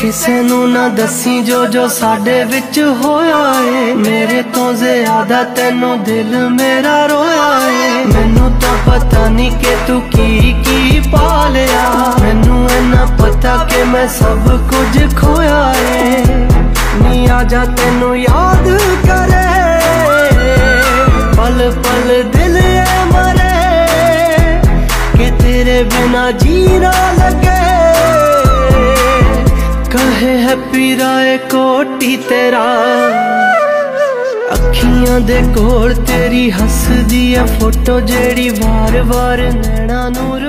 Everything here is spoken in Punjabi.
ਕਿਸੇ ਨੂੰ ਨਾ ਦੱਸੀ ਜੋ ਜੋ ਸਾਡੇ ਵਿੱਚ ਹੋਇਆ ਏ। ਮੇਰੇ ਤੋਂ ਜ਼ਿਆਦਾ ਤੈਨੂੰ ਦਿਲ ਮੇਰਾ ਰੋਇਆ ਏ। ਮੈਨੂੰ ਤਾਂ ਪਤਾ ਨਹੀਂ ਕਿ ਤੂੰ ਕੀ ਕੀ ਪਾ ਲਿਆ। ਮੈਨੂੰ ਇਹਨਾਂ ਪਤਾ ਕਿ ਮੈਂ ਸਭ ਕੁਝ ਖੋਇਆ ਏ। ਨੀ ਆ ਜਾ ਤੈਨੂੰ ਯਾਦ ਕਰੇ। ਪਲ ਪਲ ਦਿਲ ਏ ਮਰੇ। ਕਿ ਤੇਰੇ ਬਿਨਾ ਜੀਣਾ ਲੱਗੇ। ਕਹੇ ਹੈਪੀ ਰਾਏ ਕੋਟੀ ਤੇਰਾ। ਅੱਖੀਆਂ ਦੇ ਕੋਲ ਤੇਰੀ ਹੱਸਦੀ ਐ ਫੋਟੋ ਜਿਹੜੀ ਵਾਰ-ਵਾਰ ਨੈਣਾ ਨੂਰ